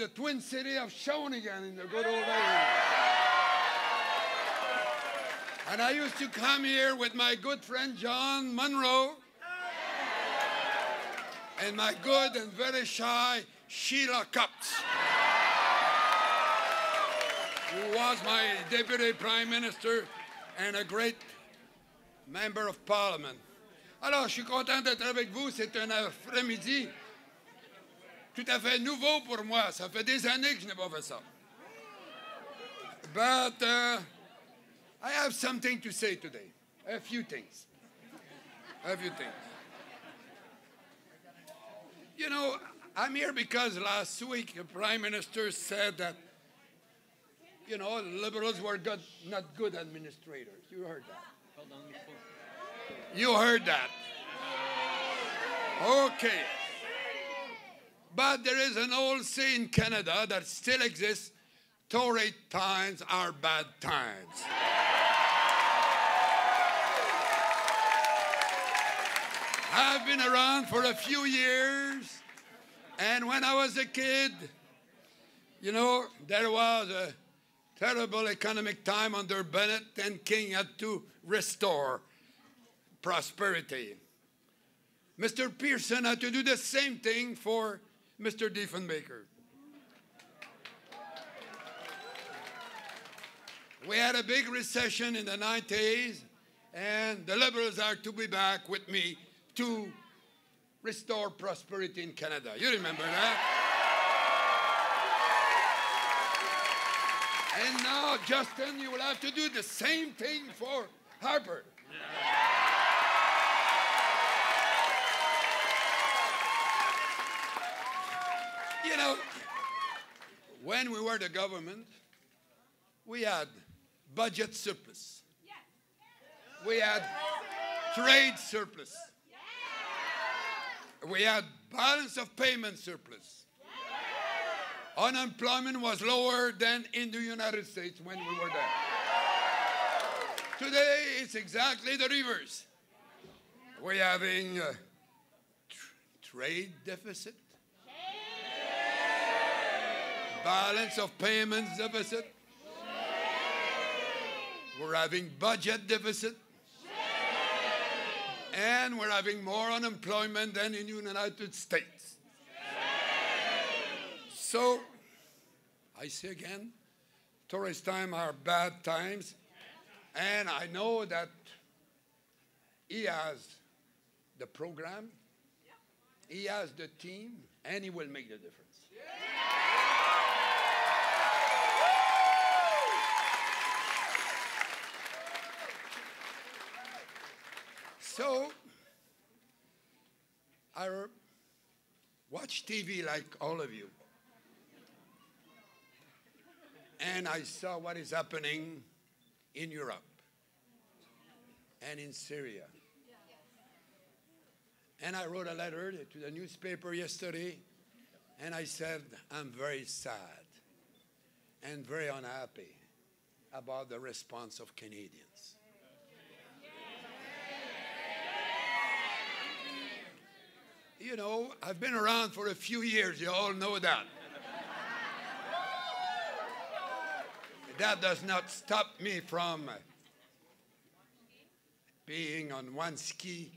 the twin city of Shawinigan in the good old days. And I used to come here with my good friend John Munro and my good and very shy Sheila Copps, who was my deputy prime minister and a great member of parliament. Alors, je suis content d'être avec vous. C'est un après-midi tout à fait nouveau pour moi. Ça fait des années que je n'ai pas fait ça. But uh, I have something to say today. A few things. A few things. You know, I'm here because last week the Prime Minister said that, you know, Liberals were good, not good administrators. You heard that. You heard that. Okay. But there is an old saying in Canada that still exists Tory times are bad times. I've been around for a few years, and when I was a kid, you know, there was a terrible economic time under Bennett, and King had to restore prosperity. Mr. Pearson had to do the same thing for Mr. Diefenbaker. We had a big recession in the 90s, and the Liberals are to be back with me to restore prosperity in Canada. You remember that? And now, Justin, you will have to do the same thing for Harper. You know, when we were the government, we had budget surplus. We had trade surplus. We had balance of payment surplus. Unemployment was lower than in the United States when we were there. Today, it's exactly the reverse. We're having a tr- trade deficit, balance of payments deficit. We're having budget deficit. And we're having more unemployment than in the United States. So, I say again, tourist time are bad times. And I know that he has the program, he has the team, and he will make the difference. So, I watch TV like all of you. And I saw what is happening in Europe and in Syria. And I wrote a letter to the newspaper yesterday, and I said, I'm very sad and very unhappy about the response of Canadians. You know, I've been around for a few years, you all know that. that does not stop me from being on one ski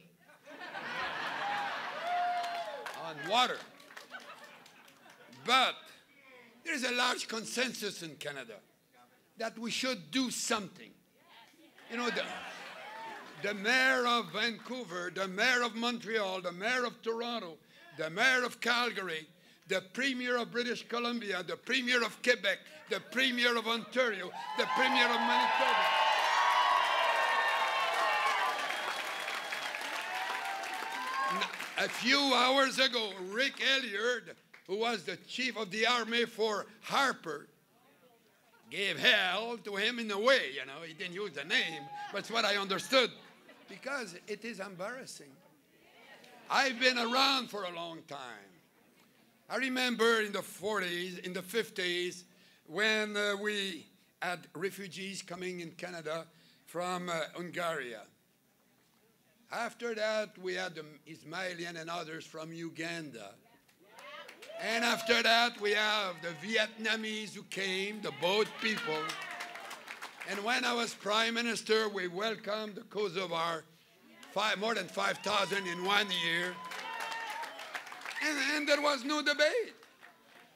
on water. But there is a large consensus in Canada that we should do something. You know, the, the mayor of Vancouver, the mayor of Montreal, the mayor of Toronto, the mayor of Calgary, the premier of British Columbia, the premier of Quebec, the premier of Ontario, the premier of Manitoba. A few hours ago, Rick Hillier, who was the chief of the army for Harper, gave hell to him in a way, you know. He didn't use the name, but it's what I understood. Because it is embarrassing. I've been around for a long time. I remember in the 40s, in the 50s, when uh, we had refugees coming in Canada from uh, Hungary. After that, we had the Ismailian and others from Uganda. And after that, we have the Vietnamese who came, the boat people. And when I was prime minister, we welcomed the Kosovar, five, more than 5,000 in one year. And, and there was no debate.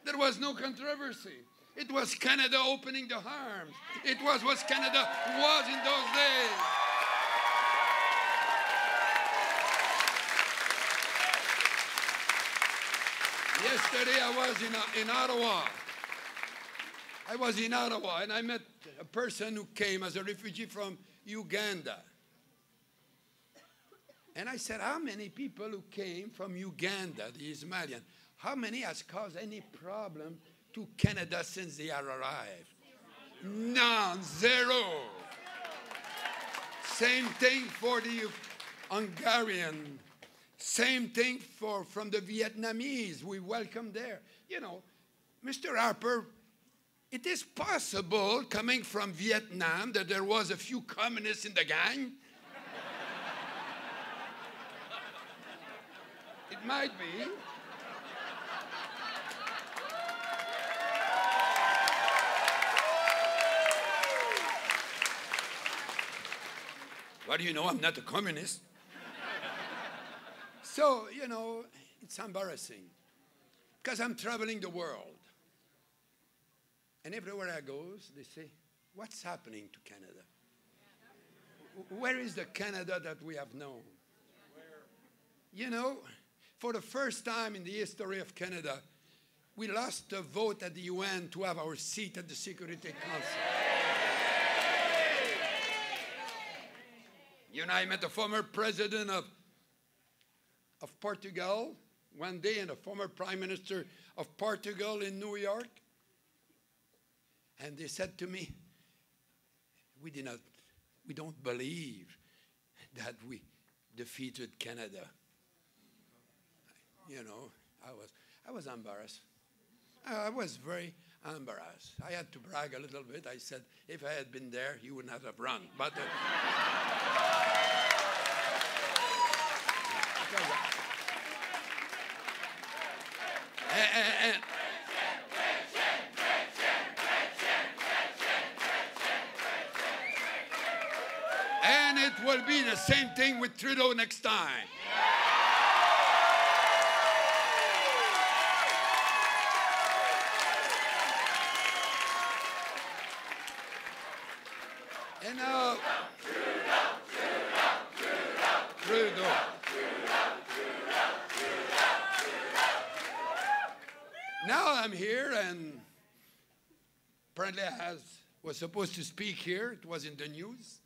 There was no controversy. It was Canada opening the arms. It was what Canada was in those days. Yesterday I was in, in Ottawa. I was in Ottawa and I met a person who came as a refugee from Uganda. And I said, How many people who came from Uganda, the Ismailian, how many has caused any problem to Canada since they are arrived? None, zero. Same thing for the Hungarian. Same thing for from the Vietnamese. We welcome there. You know, Mr. Harper, it is possible coming from Vietnam that there was a few communists in the gang. it might be. What do you know? I'm not a communist. so, you know, it's embarrassing because I'm traveling the world. And everywhere I go, they say, What's happening to Canada? Where is the Canada that we have known? You know, for the first time in the history of Canada, we lost the vote at the UN to have our seat at the Security Council. You know, I met the former president of, of Portugal one day and the former prime minister of Portugal in New York. And they said to me, we did not, we don't believe that we defeated Canada. You know, I was, I was embarrassed. I was very embarrassed. I had to brag a little bit. I said, if I had been there, you would not have run. But uh, same thing with Trudeau next time. And uh, Trudeau. Now I'm here, and apparently I was supposed to speak here. It was in the news.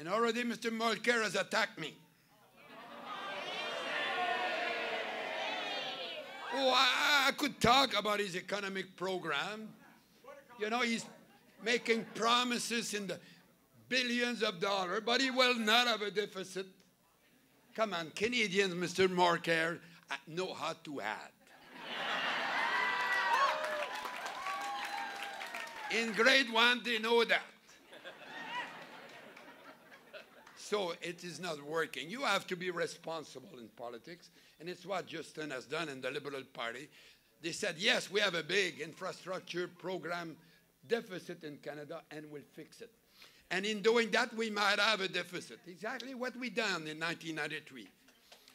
And already Mr. Mulcair has attacked me. Oh, I, I could talk about his economic program. You know, he's making promises in the billions of dollars, but he will not have a deficit. Come on, Canadians, Mr. Mulcair, uh, know how to add. In grade one, they know that. So it is not working. You have to be responsible in politics, and it's what Justin has done in the Liberal Party. They said, yes, we have a big infrastructure program deficit in Canada, and we'll fix it. And in doing that, we might have a deficit. Exactly what we done in 1993.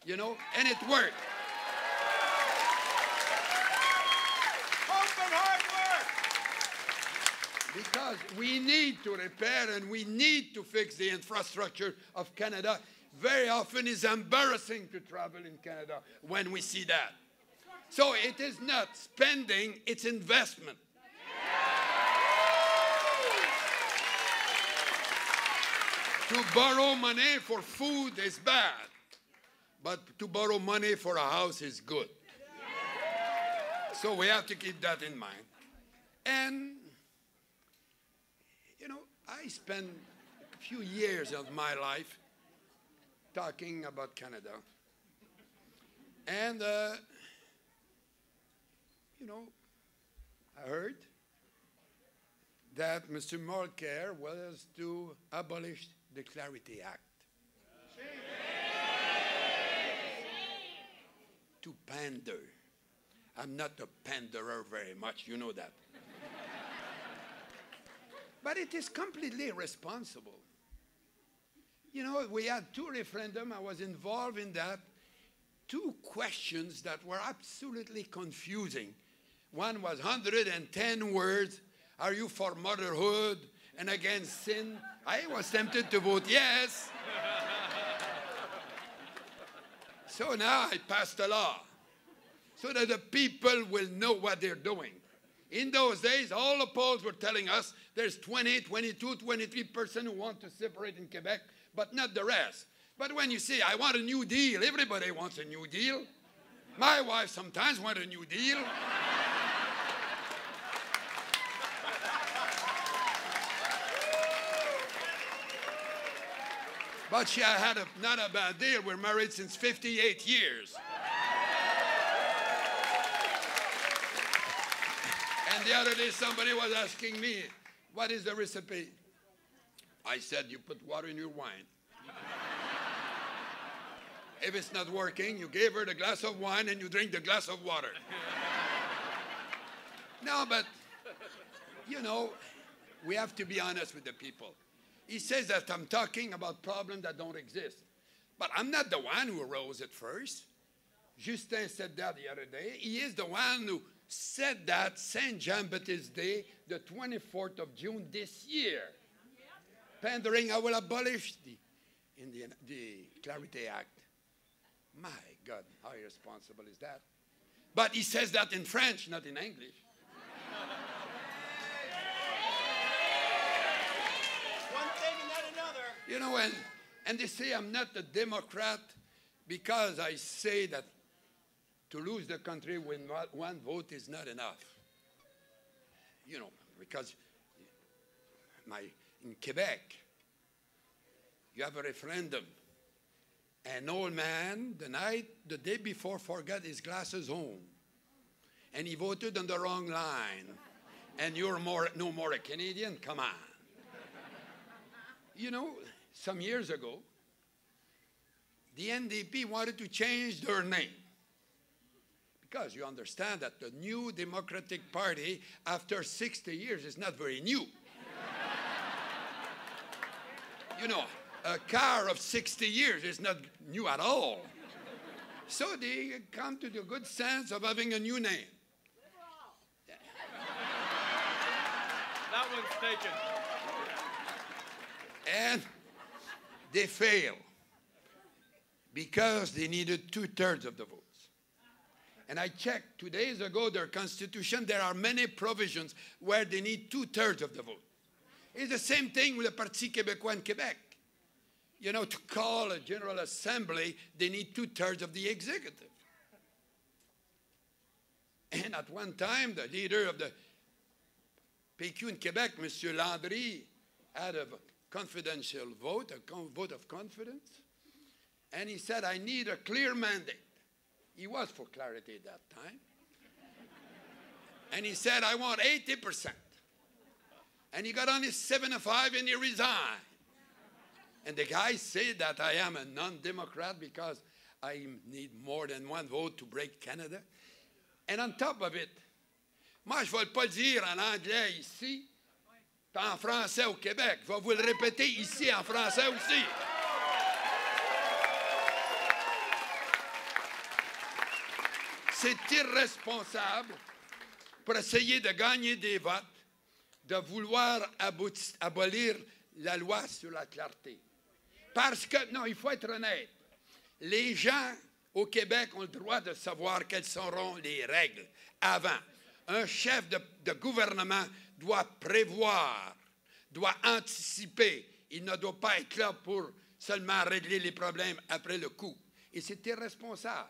You know, and it worked. Because we need to repair and we need to fix the infrastructure of Canada. Very often it's embarrassing to travel in Canada when we see that. So it is not spending, it's investment. to borrow money for food is bad, but to borrow money for a house is good. So we have to keep that in mind. And I spent a few years of my life talking about Canada. And, uh, you know, I heard that Mr. Mulcair was to abolish the Clarity Act. to pander. I'm not a panderer very much, you know that. But it is completely irresponsible. You know, we had two referendums, I was involved in that. Two questions that were absolutely confusing. One was 110 words. Are you for motherhood and against sin? I was tempted to vote yes. so now I passed a law so that the people will know what they're doing. In those days, all the polls were telling us there's 20, 22, 23% who want to separate in Quebec, but not the rest. But when you say, I want a new deal, everybody wants a new deal. My wife sometimes wants a new deal. but she had a, not a bad deal. We're married since 58 years. The other day, somebody was asking me, What is the recipe? I said, You put water in your wine. if it's not working, you gave her the glass of wine and you drink the glass of water. no, but, you know, we have to be honest with the people. He says that I'm talking about problems that don't exist. But I'm not the one who arose it first. Justin said that the other day. He is the one who said that St. John Baptist Day, the 24th of June this year. Pandering, I will abolish the, in the, the Clarity Act. My God, how irresponsible is that? But he says that in French, not in English. One thing and then another. You know, and, and they say I'm not a Democrat because I say that to lose the country when one vote is not enough. You know, because my, in Quebec, you have a referendum. An old man, the night, the day before, forgot his glasses home. And he voted on the wrong line. And you're more, no more a Canadian? Come on. You know, some years ago, the NDP wanted to change their name because you understand that the new Democratic Party, after 60 years, is not very new. you know, a car of 60 years is not new at all. So they come to the good sense of having a new name. That one's taken. And they fail because they needed two thirds of the vote. And I checked two days ago their constitution. There are many provisions where they need two thirds of the vote. It's the same thing with the Parti Québécois in Quebec. You know, to call a General Assembly, they need two thirds of the executive. And at one time, the leader of the PQ in Quebec, M. Landry, had a confidential vote, a vote of confidence. And he said, I need a clear mandate. He was for clarity at that time. and he said, I want 80%. And he got only 75 and he resigned. And the guy said that I am a non Democrat because I need more than one vote to break Canada. And on top of it, moi, je ne vais pas dire en anglais ici, en français au Québec. Je vais vous le répéter ici en français aussi. C'est irresponsable pour essayer de gagner des votes de vouloir abolir la loi sur la clarté. Parce que, non, il faut être honnête, les gens au Québec ont le droit de savoir quelles seront les règles avant. Un chef de, gouvernement doit prévoir, doit anticiper. Il ne doit pas être là pour seulement régler les problèmes après le coup. Et c'est irresponsable.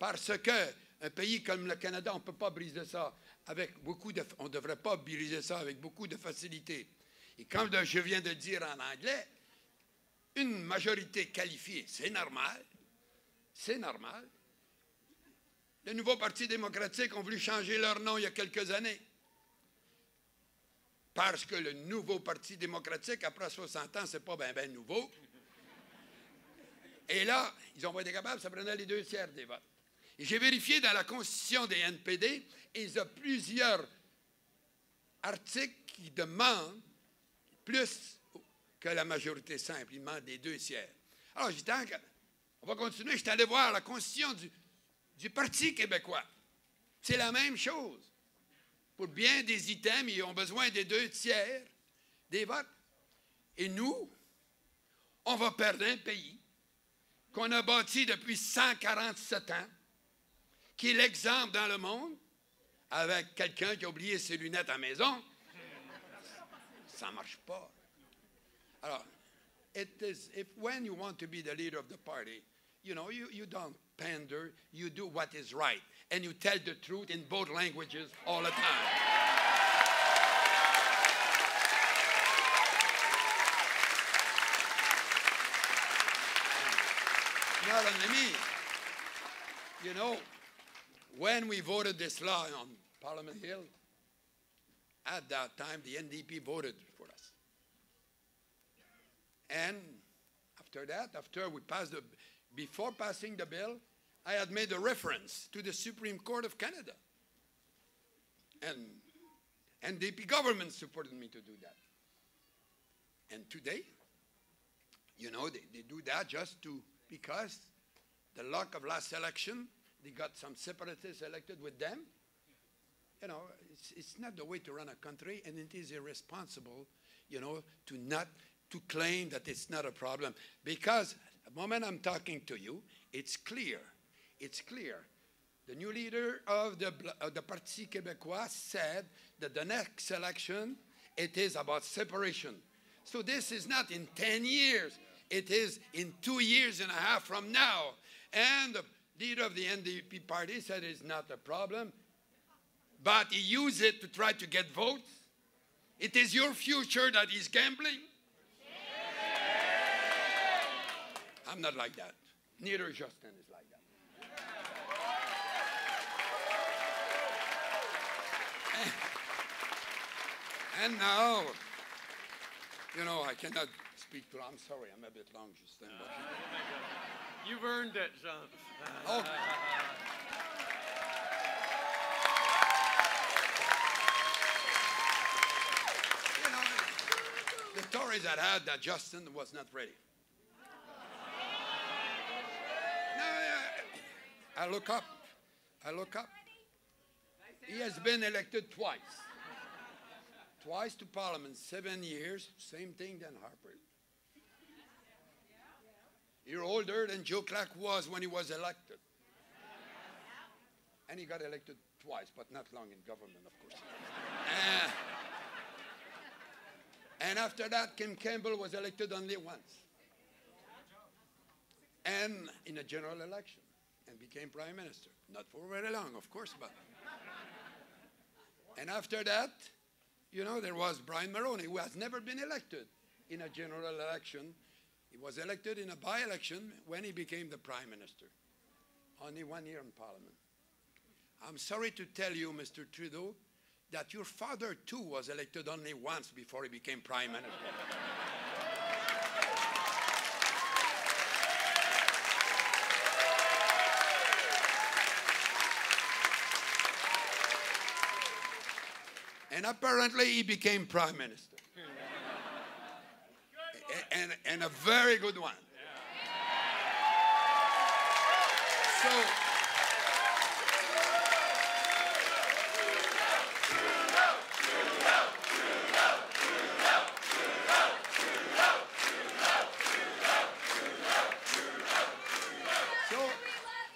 Parce qu'un pays comme le Canada, on ne peut pas briser ça avec beaucoup de... On ne devrait pas briser ça avec beaucoup de facilité. Et comme je viens de dire en anglais, une majorité qualifiée, c'est normal. C'est normal. Le nouveau Parti démocratique ont voulu changer leur nom il y a quelques années. parce que le nouveau Parti démocratique, après 60 ans, c'est pas bien ben nouveau. Et là, ils ont été capables, ça prenait les deux tiers des votes. J'ai vérifié dans la constitution des NPD, et il y a plusieurs articles qui demandent plus que la majorité simple. Ils demandent des deux tiers. Alors, j'ai dit, on va continuer. Je suis allé voir la constitution du Parti québécois. C'est la même chose. Pour bien des items, ils ont besoin des deux tiers des votes. Et nous, on va perdre un pays qu'on a bâti depuis 147 ans, qui est l'exemple dans le monde, avec quelqu'un qui a oublié ses lunettes à la maison. Ça ne marche pas. Alors, it is, if when you want to be the leader of the party, you know, you, you don't pander, you do what is right. And you tell the truth in both languages all the time. Not me. You know, when we voted this law on Parliament Hill, at that time the NDP voted for us. And after that, after we passed the, before passing the bill, I had made a reference to the Supreme Court of Canada. And NDP government supported me to do that. And today, you know, they, they do that just to, because the luck of last election, they got some separatists elected with them. You know, it's, it's not the way to run a country, and it is irresponsible, you know, to not to claim that it's not a problem. Because the moment I'm talking to you, it's clear. It's clear. The new leader of the, of the Parti Québécois said that the next election, it is about separation. So this is not in 10 years. It is in two years and a half from now. And the leader of the NDP party said it's not a problem, but he used it to try to get votes. It is your future that he's gambling. I'm not like that. Neither Justin is like that. And now, you know, I cannot speak to. I'm sorry, I'm a bit long, Justin. But You've earned it, Jean. Oh. You know, the Tories had had that Justin was not ready. I look up. I look up. He has been elected twice. Twice to Parliament, seven years, same thing than Harper. You're older than Joe Clark was when he was elected. And he got elected twice, but not long in government, of course. Uh, and after that, Kim Campbell was elected only once. And in a general election, and became prime minister. Not for very long, of course, but. And after that, you know, there was Brian Mulroney, who has never been elected in a general election. He was elected in a by election when he became the prime minister. Only one year in parliament. I'm sorry to tell you, Mr. Trudeau, that your father too was elected only once before he became prime minister. and apparently he became prime minister. And, and a very good one. So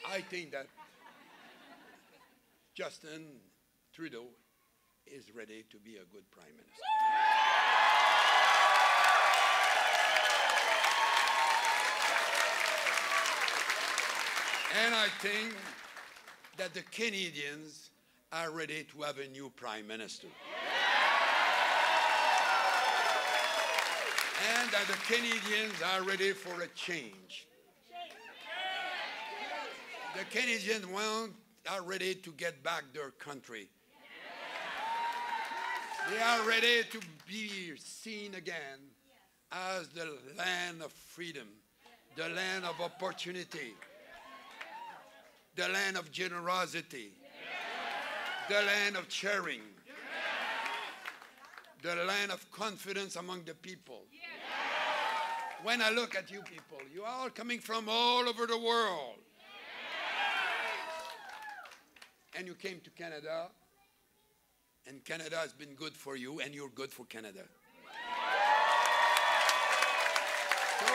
I think that Justin Trudeau is ready to be a good prime minister. And I think that the Canadians are ready to have a new prime minister. And that the Canadians are ready for a change. The Canadians want, are ready to get back their country. They are ready to be seen again as the land of freedom, the land of opportunity, the land of generosity, the land of sharing, the land of confidence among the people. When I look at you people, you are all coming from all over the world. And you came to Canada, and Canada has been good for you, and you're good for Canada. So,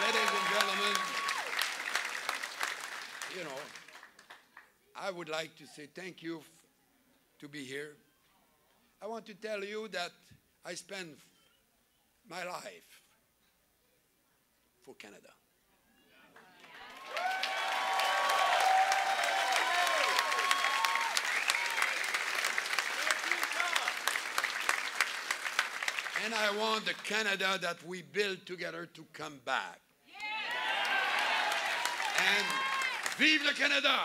ladies and gentlemen, you know, I would like to say thank you to be here. I want to tell you that I spend my life for Canada. And I want the Canada that we build together to come back. And vive le Canada!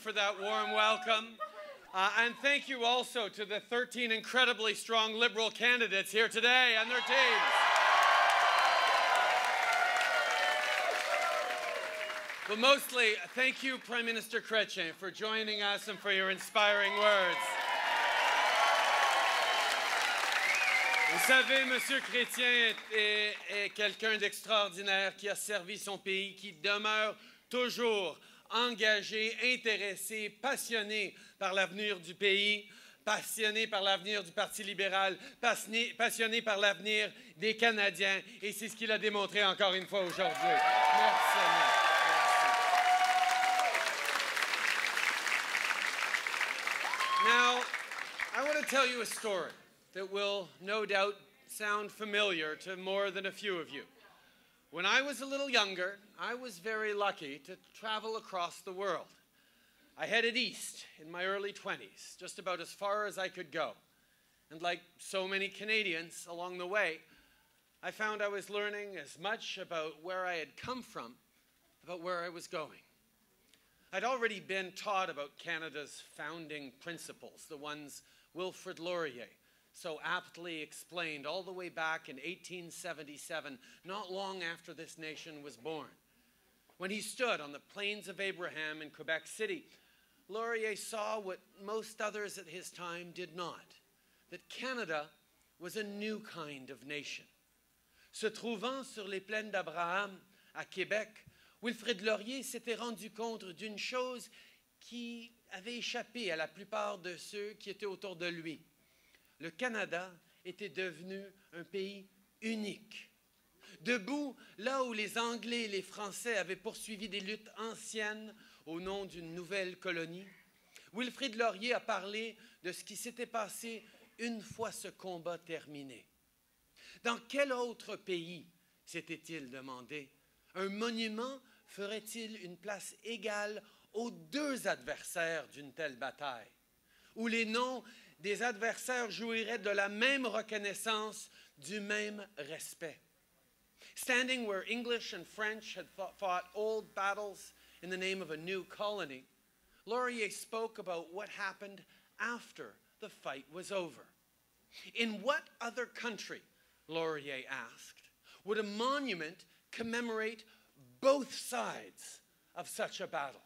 For that warm welcome. Uh, and thank you also to the 13 incredibly strong Liberal candidates here today and their teams. But mostly, thank you, Prime Minister Chrétien, for joining us and for your inspiring words. Vous savez, Monsieur Chrétien est, est- est quelqu'un d'extraordinaire qui a servi son pays, qui demeure toujours engagé, intéressé, passionné par l'avenir du pays, passionné par l'avenir du Parti libéral, passionné, passionné par l'avenir des Canadiens. Et c'est ce qu'il a démontré encore une fois aujourd'hui. Merci. Merci. Now, I want to tell you a story that will no doubt sound familiar to more than a few of you. When I was a little younger, I was very lucky to travel across the world. I headed east in my early 20s, just about as far as I could go. And like so many Canadians along the way, I found I was learning as much about where I had come from, about where I was going. I'd already been taught about Canada's founding principles, the ones Wilfrid Laurier so aptly explained all the way back in 1877, not long after this nation was born. When he stood on the plains of Abraham in Quebec City, Laurier saw what most others at his time did not that Canada was a new kind of nation. Se trouvant sur les plaines d'Abraham, à Québec, Wilfrid Laurier s'était rendu compte d'une chose qui avait échappé à la plupart de ceux qui étaient autour de lui. Le Canada était devenu un pays unique. Debout, là où les Anglais et les Français avaient poursuivi des luttes anciennes au nom d'une nouvelle colonie, Wilfrid Laurier a parlé de ce qui s'était passé une fois ce combat terminé. Dans quel autre pays, s'était-il demandé, un monument ferait-il une place égale aux deux adversaires d'une telle bataille, où les noms des adversaires jouiraient de la même reconnaissance, du même respect? Standing where English and French had fought, old battles in the name of a new colony, Laurier spoke about what happened after the fight was over. In what other country, Laurier asked, would a monument commemorate both sides of such a battle,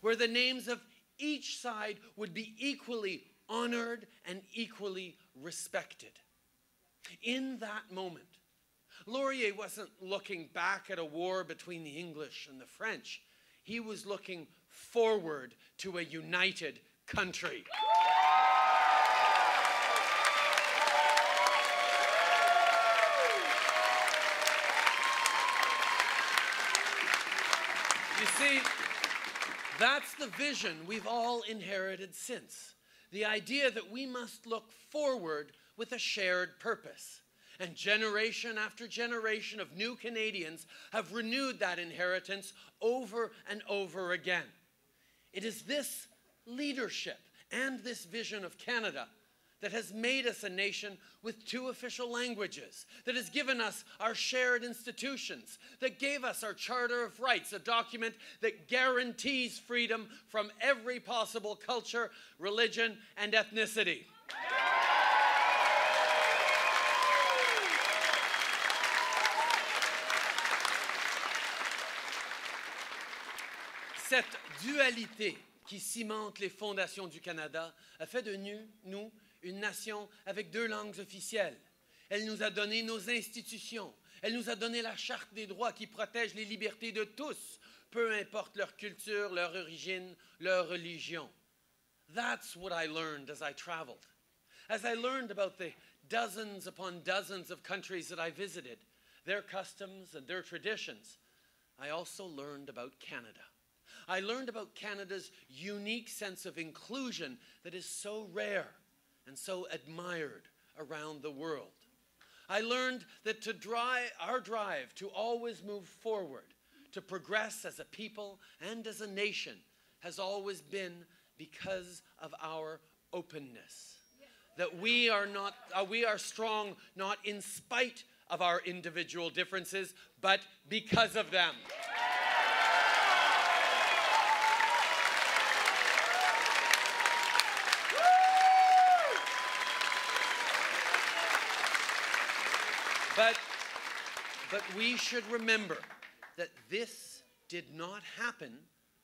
where the names of each side would be equally honored and equally respected? In that moment, Laurier wasn't looking back at a war between the English and the French. He was looking forward to a united country. You see, That's the vision we've all inherited since. The idea that we must look forward with a shared purpose. And generation after generation of new Canadians have renewed that inheritance over and over again. It is this leadership and this vision of Canada that has made us a nation with two official languages, that has given us our shared institutions, that gave us our Charter of Rights, a document that guarantees freedom from every possible culture, religion, and ethnicity. Cette dualité qui cimente les fondations du Canada a fait de nous, une nation avec deux langues officielles. Elle nous a donné nos institutions. Elle nous a donné la charte des droits qui protège les libertés de tous, peu importe leur culture, leur origine, leur religion. That's what I learned as I traveled. As I learned about the dozens upon dozens of countries that I visited, their customs and their traditions, I also learned about Canada. I learned about Canada's unique sense of inclusion that is so rare and so admired around the world. I learned that to drive, our drive to always move forward, to progress as a people and as a nation, has always been because of our openness. That we are not, uh, we are strong not in spite of our individual differences, but because of them. But, but we should remember that this did not happen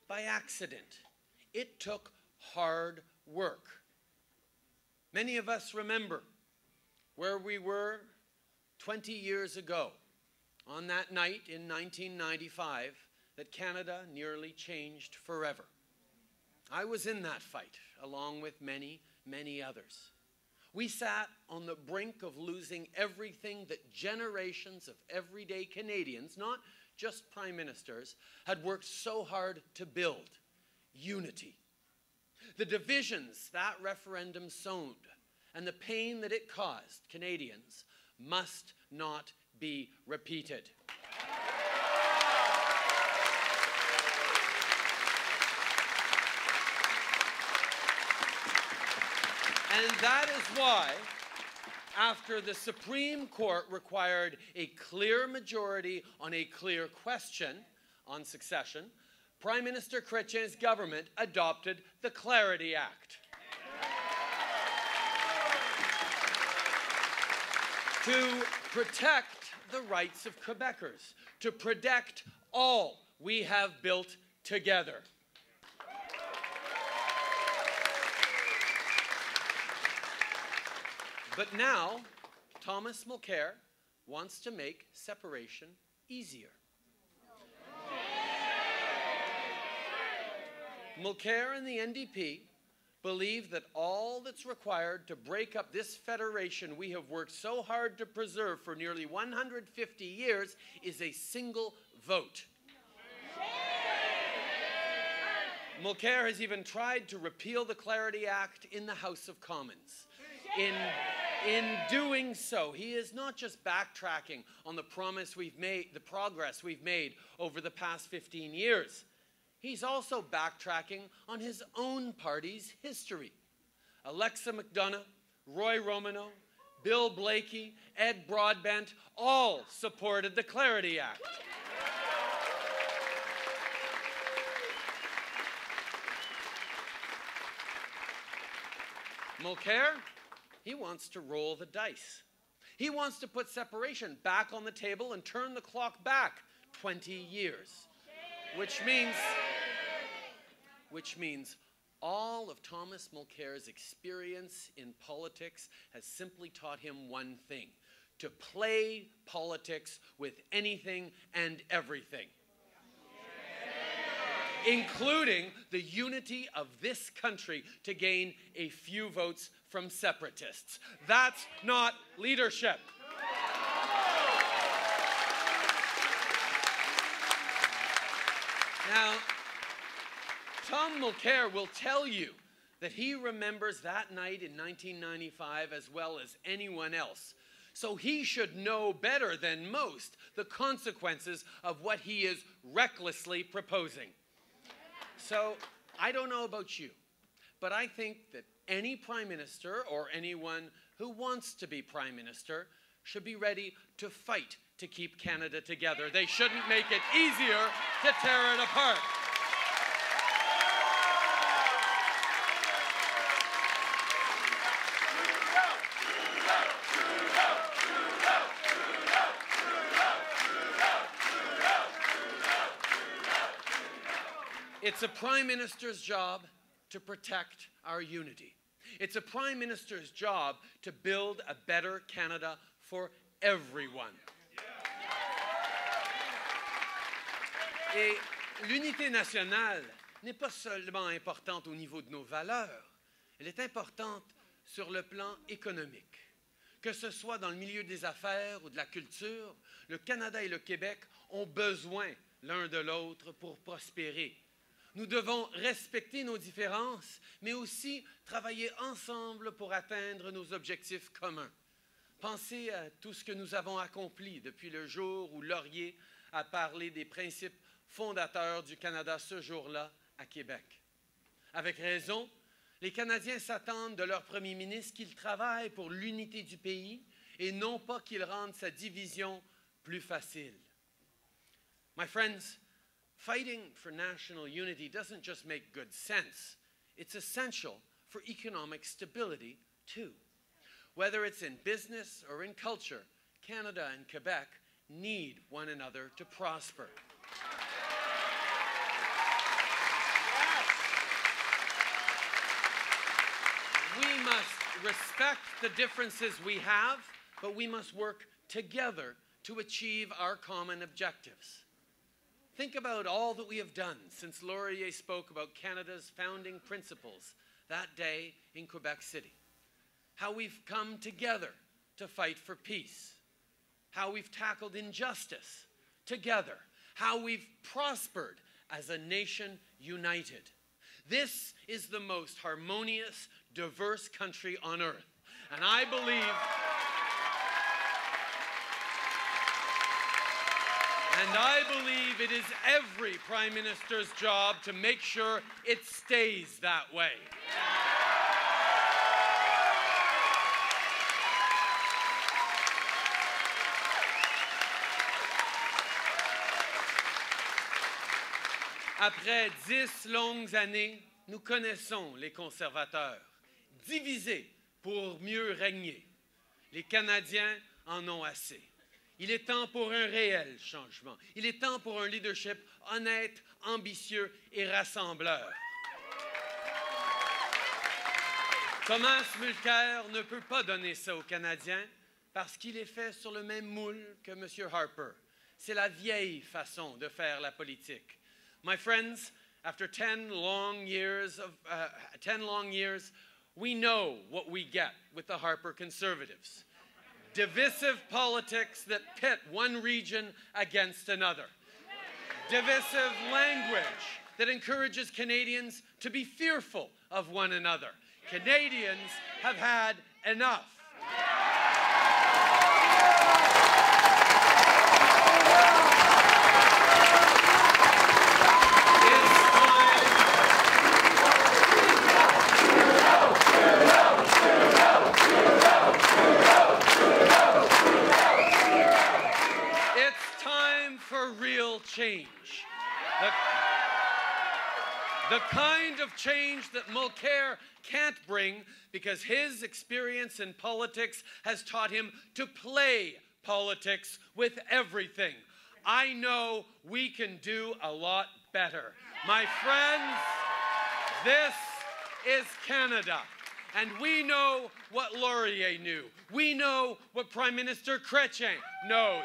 by accident. It took hard work. Many of us remember where we were 20 years ago on that night in 1995 that Canada nearly changed forever. I was in that fight along with many, many others. We sat on the brink of losing everything that generations of everyday Canadians, not just prime ministers, had worked so hard to build unity. The divisions that referendum sowed and the pain that it caused Canadians must not be repeated. And that is why, after the Supreme Court required a clear majority on a clear question on secession, Prime Minister Chrétien's government adopted the Clarity Act. to protect the rights of Quebecers, to protect all we have built together. But now, Thomas Mulcair wants to make separation easier. Mulcair and the NDP believe that all that's required to break up this federation we have worked so hard to preserve for nearly 150 years is a single vote. Mulcair has even tried to repeal the Clarity Act in the House of Commons. In in doing so, he is not just backtracking on the promise we've made, the progress we've made over the past 15 years. He's also backtracking on his own party's history. Alexa McDonough, Roy Romanow, Bill Blaikie, Ed Broadbent all supported the Clarity Act. Mulcair he wants to roll the dice. He wants to put separation back on the table and turn the clock back 20 years. Which means which means all of Thomas Mulcair's experience in politics has simply taught him one thing to play politics with anything and everything, including the unity of this country to gain a few votes from separatists. That's not leadership. Now, Tom Mulcair will tell you that he remembers that night in 1995 as well as anyone else. So he should know better than most the consequences of what he is recklessly proposing. So I don't know about you, but I think that any prime minister or anyone who wants to be prime minister should be ready to fight to keep Canada together. They shouldn't make it easier to tear it apart. It's a prime minister's job to protect our unity. It's a prime minister's job to build a better Canada for everyone. Et l'unité nationale n'est pas seulement importante au niveau de nos valeurs, elle est importante sur le plan économique. Que ce soit dans le milieu des affaires ou de la culture, le Canada et le Québec ont besoin l'un de l'autre pour prospérer. Nous devons respecter nos différences, mais aussi travailler ensemble pour atteindre nos objectifs communs. Pensez à tout ce que nous avons accompli depuis le jour où Laurier a parlé des principes fondateurs du Canada ce jour-là à Québec. Avec raison, les Canadiens s'attendent de leur premier ministre qu'il travaille pour l'unité du pays et non pas qu'il rende sa division plus facile. My friends, Fighting for national unity doesn't just make good sense, it's essential for economic stability too. Whether it's in business or in culture, Canada and Quebec need one another to prosper. We must respect the differences we have, but we must work together to achieve our common objectives. Think about all that we have done since Laurier spoke about Canada's founding principles that day in Quebec City. How we've come together to fight for peace. How we've tackled injustice together. How we've prospered as a nation united. This is the most harmonious, diverse country on earth. And I believe And I believe it is every Prime Minister's job to make sure it stays that way. Après dix longues années, nous connaissons les conservateurs, divisés pour mieux régner. Les Canadiens en ont assez. Il est temps pour un réel changement. Il est temps pour un leadership honnête, ambitieux et rassembleur. Thomas Mulcair ne peut pas donner ça aux Canadiens parce qu'il est fait sur le même moule que M. Harper. C'est la vieille façon de faire la politique. My friends, after 10 long years of uh, 10 long years, we know what we get with the Harper conservatives divisive politics that pit one region against another, divisive language that encourages Canadians to be fearful of one another. Canadians have had enough. change. The, the kind of change that Mulcair can't bring because his experience in politics has taught him to play politics with everything. I know we can do a lot better. My friends, this is Canada. And we know what Laurier knew. We know what Prime Minister Chrétien knows.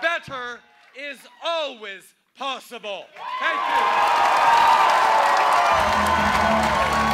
Better is always possible. Thank you.